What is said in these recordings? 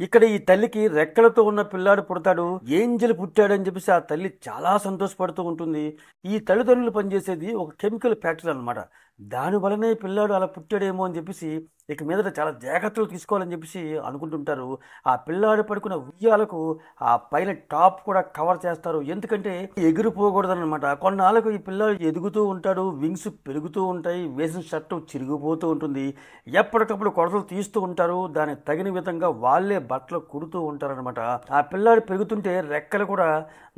ఇక్కడ ఈ తల్లికి రెక్కలతో ఉన్న పిల్లాడు పుడతాడు ఏంజల్ పుట్టాడని చెప్పేసి ఆ తల్లి చాలా సంతోషపడుతూ ఉంటుంది. ఈ తల్లిదండ్రులు పనిచేసేది ఒక కెమికల్ ఫ్యాక్టరీ అన్నమాట. దాని వలనే పిల్లాడు అలా పుట్టాడేమో అని చెప్పేసి ఇక మీదట చాలా జాగ్రత్తలు తీసుకోవాలని చెప్పేసి అనుకుంటుంటారు. ఆ పిల్లాడు పడుకున్న ఉయ్యాలకు ఆ పైన టాప్ కూడా కవర్ చేస్తారు. ఎందుకంటే ఎగిరిపోకూడదనమాట కొన్నాళ్ళకు ఈ పిల్లాడు ఎదుగుతూ ఉంటాడు వింగ్స్ పెరుగుతూ ఉంటాయి వేసిన షర్టు చిరిగిపోతూ ఉంటుంది. ఎప్పటికప్పుడు కొడతలు తీస్తూ ఉంటారు. దానికి తగిన విధంగా వాళ్ళే బట్టలు కుడుతూ ఉంటారనమాట ఆ పిల్లాడు పెరుగుతుంటే రెక్కలు కూడా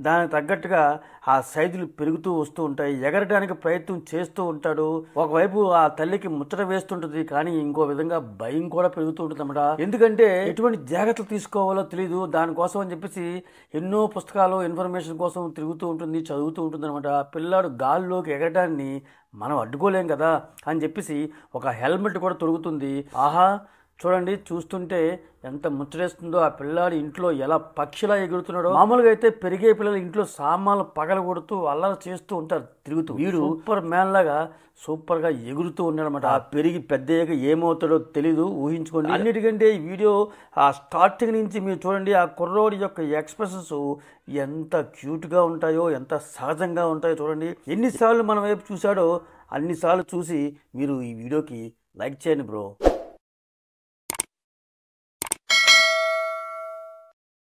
దానికి తగ్గట్టుగా ఆ సైజులు పెరుగుతూ వస్తూ ఉంటాయి. ఎగరడానికి ప్రయత్నం చేస్తూ ఉంటాడు. ఒకవైపు ఆ తల్లికి ముచ్చట వేస్తుంటుంది కానీ ఇంకో విధంగా భయం కూడా పెరుగుతూ ఉంటుంది అనమాట ఎందుకంటే ఎటువంటి జాగ్రత్తలు తీసుకోవాలో తెలియదు దానికోసం అని చెప్పేసి ఎన్నో పుస్తకాలు ఇన్ఫర్మేషన్ కోసం తిరుగుతూ ఉంటుంది చదువుతూ ఉంటుంది అనమాట పిల్లాడు గాల్లోకి ఎగరడాన్ని మనం అడ్డుకోలేం కదా అని చెప్పేసి ఒక హెల్మెట్ కూడా తొడుగుతుంది. ఆహా చూడండి చూస్తుంటే ఎంత ముచ్చటేస్తుందో ఆ పిల్లాడు ఇంట్లో ఎలా పక్షిలా ఎగురుతున్నాడో. మామూలుగా అయితే పెరిగే పిల్లలు ఇంట్లో సామాన్లు పగల కొడుతూ అల్లరి చేస్తూ ఉంటారు తిరుగుతూ. వీడు సూపర్ మ్యాన్ లాగా సూపర్గా ఎగురుతూ ఉన్నాడనమాట ఆ పెరిగి పెద్దయ్యాక ఏమవుతాడో తెలీదు ఊహించుకోండి. అన్నిటికంటే ఈ వీడియో ఆ స్టార్టింగ్ నుంచి మీరు చూడండి ఆ కుర్రోడి యొక్క ఎక్స్ప్రెషన్స్ ఎంత క్యూట్గా ఉంటాయో ఎంత సహజంగా ఉంటాయో చూడండి. ఎన్నిసార్లు మన వైపు చూశాడో అన్నిసార్లు చూసి మీరు ఈ వీడియోకి లైక్ చేయండి బ్రో.